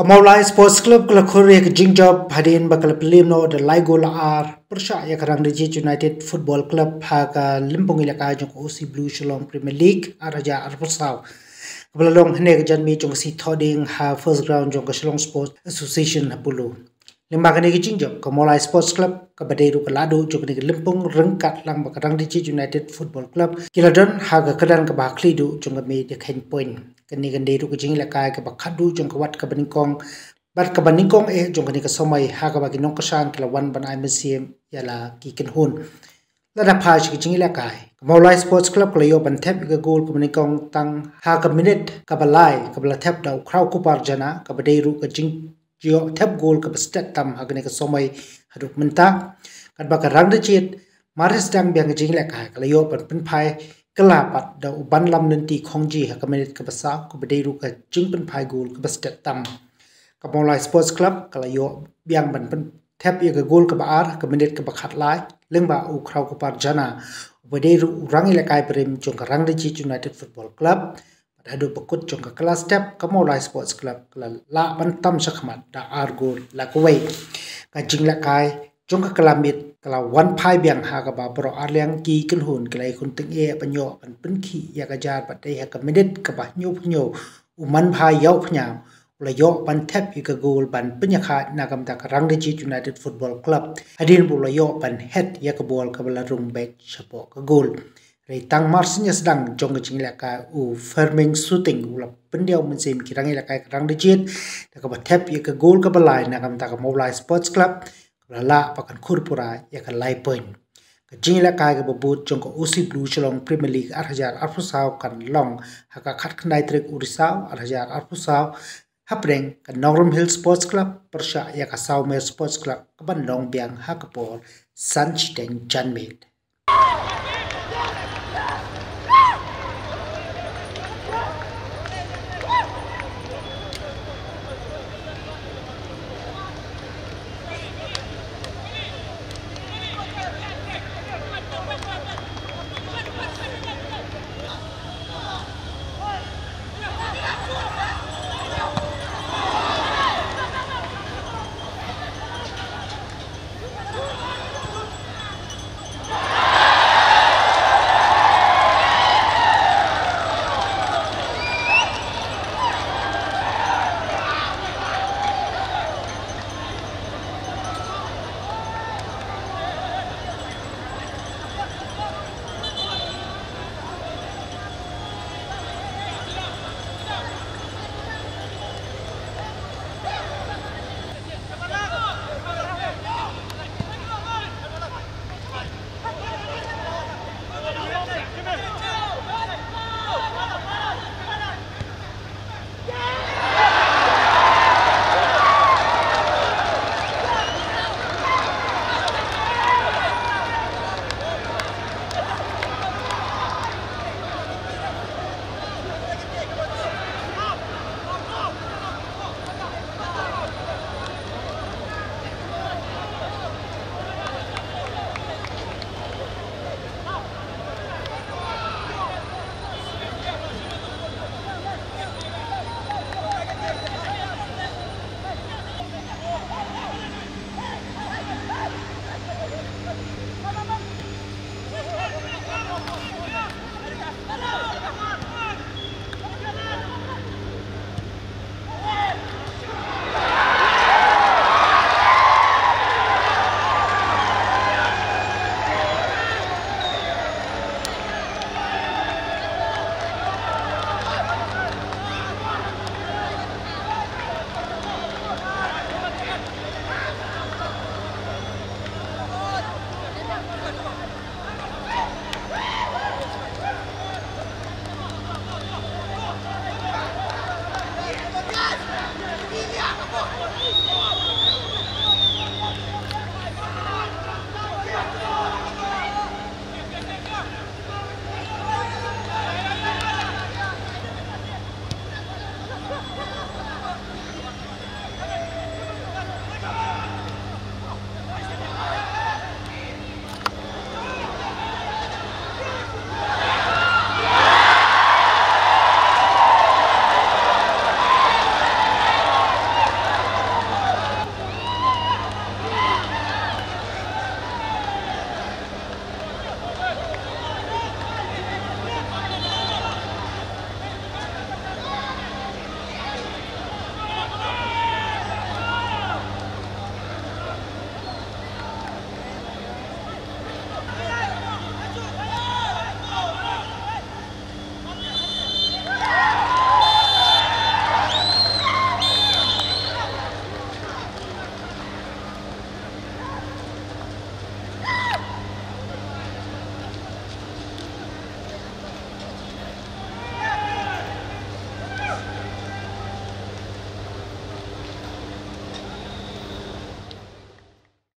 Kamaulai Sports Club kala khore ke jing job hadin bakal pelim no the Laigo la ar persya ya karang de United Football Club ha ka limpong ilaka jong OC Blue Shalom Premier League araja arpusaw kabla long hne ke jan mi jong si thoding ha first ground jong Shalom Sports Association hapulu limba kene ke jing job Kamaulai Sports Club ka badai ru ka ladu jong ne limpong rengkat lang bakarang de United Football Club. Kila don ha ka kadan ka bakli jong me de point kani kan dei ru ku jing la kai ka bakhadu jong ka wat ka baning kong bat ka baning kong e jong kani ka somai. Ha ka ba ki nong ka shan kala wan ban ai mcm ya la ki ken hun. La da pha chi jing la kai. Ka molai sports club kala yo ban thep ka goal ka baning kong tang ha ka minute ka ba lai ka ba thep da khrau ku par jana ka ba dei ru ka jing jio thep goal ka stat tam ha kani ka somai haduk menta kat ba ka rang de chit maris dang biang jing la kai kala yo ban pen phai kelapat da uban lam nanti kongji ha kamenit ka basa ko bedai ruka jingpen phai gol ka bastet tam ka molai sports club kala yo biang ban pen thep ye ka gol ka ba ar ka menit ka bakhat lai leng ba u khrau ko par jana bedai ru rangi la kai prem chung ka rang chi united football club da do bakut chung ka class step ka molai sports club kala la ban tam shakmat da ar gol la ko wei ka jing la kai จงกะกลามิดกลาวันพายเบียงหากบาบรออาเลียงกีกันหุ่นกลายคนตึงเอปัญโยปันปันขี้ยากระจาดปัดได้หากไม่ได้กบะโยพโยอุมันพายเยาพยามเลยอปันแทบอีกกูลปันปัญญาขานากำตักรังดิจิตยูไนเต็ดฟุตบอลคลับอดีนบุลยอปันเฮดยากบอลกับลารุงเบชเฉพาะกกูลเรตังมาร์สเนสดังจงกจิงแลกาอูเฟอร์มิงสูติงอุลปันเดียวมันเซมกิรังเอลกายรังดิจิตแล้วก็บัแทบอีกกูลกับลายนากำตักมอบไลสปอร์ตส์คลับ la la pa kan pura ya kan lai pein ka jing la kai ga bu chung ko oc blue chalong premier league ar hajar ar phusao kan long. Ha ka khat khnai trek urisao ar hajar ar phusao ha preng ka norm hill sports club parsha ya ka sports club ka ban long biang ha ka por sanch den